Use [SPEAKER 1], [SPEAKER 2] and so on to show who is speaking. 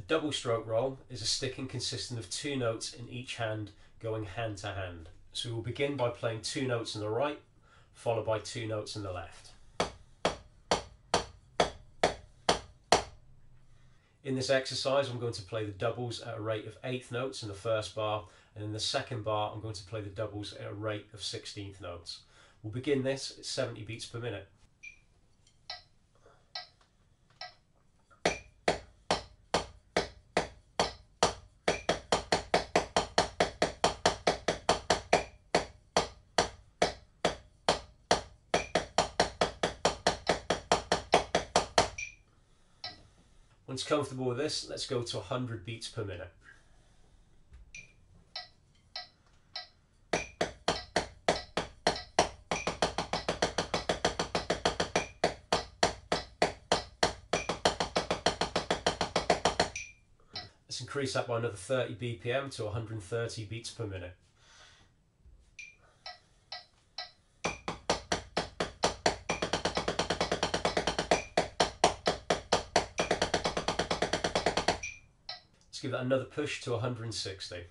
[SPEAKER 1] A double stroke roll is a sticking consisting of two notes in each hand going hand to hand. So we'll begin by playing two notes in the right, followed by two notes in the left. In this exercise I'm going to play the doubles at a rate of eighth notes in the first bar and in the second bar I'm going to play the doubles at a rate of 16th notes. We'll begin this at 70 beats per minute. Once comfortable with this, let's go to 100 beats per minute. Let's increase that by another 30 BPM to 130 beats per minute. Let's give that another push to 160.